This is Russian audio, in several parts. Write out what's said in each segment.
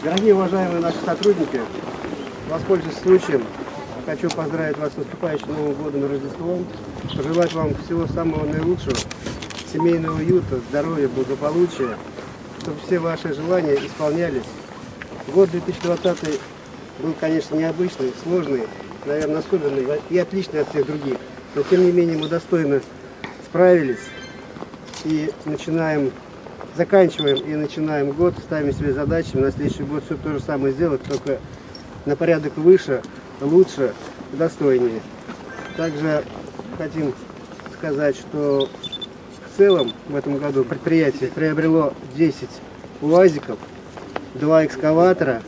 Дорогие уважаемые наши сотрудники, воспользуясь случаем, хочу поздравить вас с наступающим Новым годом и Рождеством, пожелать вам всего самого наилучшего, семейного уюта, здоровья, благополучия, чтобы все ваши желания исполнялись. Год 2020 был, конечно, необычный, сложный, наверное, особенный и отличный от всех других. Но, тем не менее, мы достойно справились и начинаем, заканчиваем и начинаем год, ставим себе задачи на следующий год все то же самое сделать, только на порядок выше, лучше, достойнее. Также хотим сказать, что в целом в этом году предприятие приобрело 10 УАЗиков, 2 экскаватора,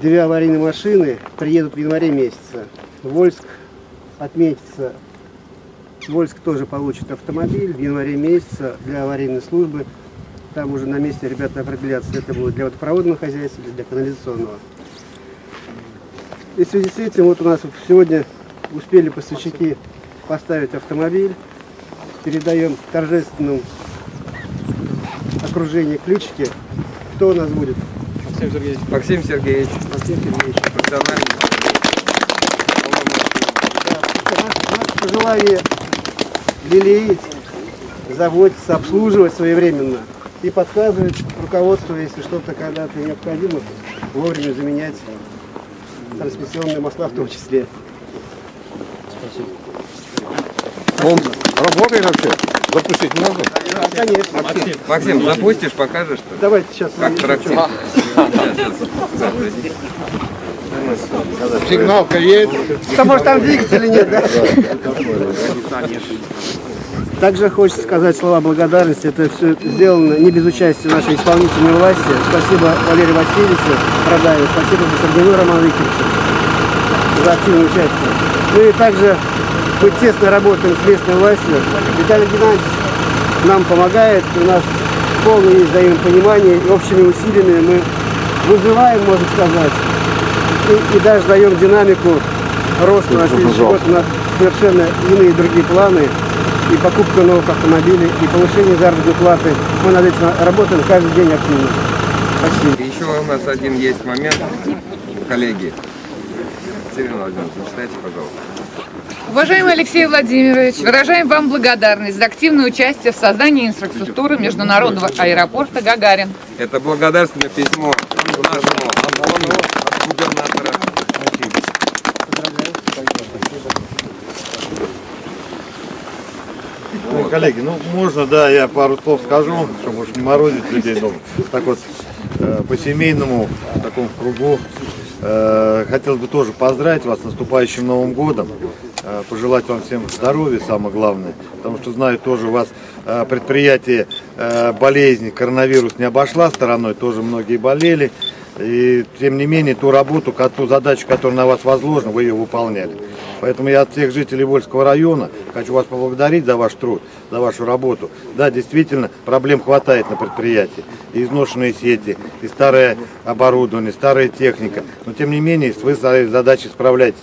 две аварийные машины приедут в январе месяце. Вольск отметится, Вольск тоже получит автомобиль в январе месяце для аварийной службы. Там уже на месте ребята определятся, это будет для водопроводного хозяйства или для канализационного. И в связи с этим вот у нас сегодня успели поставщики поставить автомобиль. Передаем торжественному окружению ключики. Кто у нас будет? Максим Сергеевич. Максим Сергеевич, Максим Сергеевич. профессиональный. Да, наше пожелание лелеять, заботиться, обслуживать своевременно и подсказывать руководству, если что-то когда-то необходимо, вовремя заменять трансмиссионные масла в том числе. Он работает вообще? Запустить можно? Да, конечно. Максим, запустишь, покажешь, что? Давайте сейчас. Как трактир. Сигналка есть? Да, может там двигателя нет, да? Также хочется сказать слова благодарности. Это все сделано не без участия нашей исполнительной власти. Спасибо Валерию Васильевичу Продаеву, спасибо Сергею Роману Викторовичу за активное участие. Ну и также мы тесно работаем с местной властью. Виталий Геннадьевич нам помогает. У нас полное есть взаимопонимание. И общими усилиями мы вызываем, можно сказать, и, и даже даем динамику роста на следующий год. У нас совершенно иные другие планы. И покупка новых автомобилей, и повышение заработной платы. Мы над этим работаем каждый день активно. Спасибо. Еще у нас один есть момент, коллеги. Сергей Владимирович, зачитайте, пожалуйста. Уважаемый Алексей Владимирович, выражаем вам благодарность за активное участие в создании инфраструктуры международного аэропорта Гагарин. Это благодарственное письмо нашему Антону от губернатора. Коллеги, ну можно, да, я пару слов скажу, чтобы уж не морозить людей, но так вот э, по семейному, в таком кругу. Э, хотелось бы тоже поздравить вас с наступающим Новым годом, э, пожелать вам всем здоровья, самое главное, потому что знаю тоже у вас предприятие болезнь, коронавирус не обошла стороной, тоже многие болели. И тем не менее ту работу, ту задачу, которая на вас возложена, вы ее выполняли. Поэтому я от всех жителей Вольского района хочу вас поблагодарить за ваш труд, за вашу работу. Да, действительно, проблем хватает на предприятии. И изношенные сети, и старое оборудование, старая техника. Но тем не менее, вы с своей задачей справляетесь.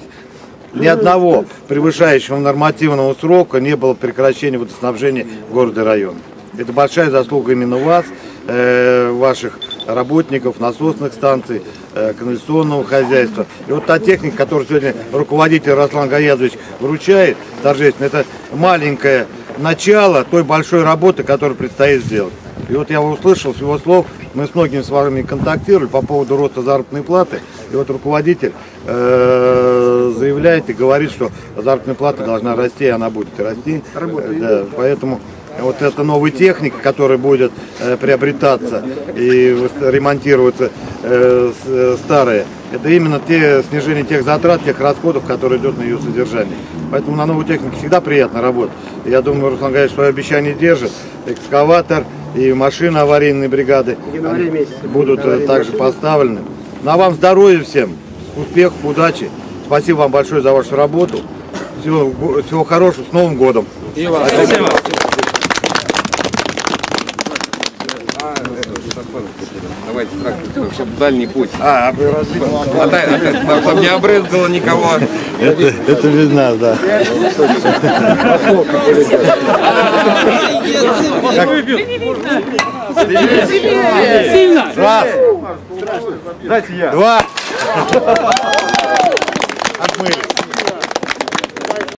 Ни одного превышающего нормативного срока не было прекращения водоснабжения города и района. Это большая заслуга именно вас, ваших работников насосных станций, э, канализационного хозяйства. И вот та техника, которую сегодня руководитель Руслан Гаязович вручает торжественно, это маленькое начало той большой работы, которую предстоит сделать. И вот я услышал с его слов, мы с многими с вами контактировали по поводу роста заработной платы. И вот руководитель э, заявляет и говорит, что заработная плата должна расти, и она будет расти. Работает. Да, поэтому вот эта новая техника, которая будет э, приобретаться и ремонтироваться э, э, старая, это именно те снижение тех затрат, тех расходов, которые идут на ее содержание. Поэтому на новой технике всегда приятно работать. Я думаю, Руслан Гаевич свое обещание держит. Экскаватор и машины аварийной бригады В январе месяце будут э, аварийные также машины. поставлены. Ну а вам здоровья всем, успехов, удачи. Спасибо вам большое за вашу работу. Всего, го- всего хорошего, с Новым годом. И вас. Спасибо. Давайте трактор, чтобы дальний путь. А, А а чтобы не обрызгало никого. это, это без нас, да. Сильно. Раз, Дайте я. Два. Отмылись.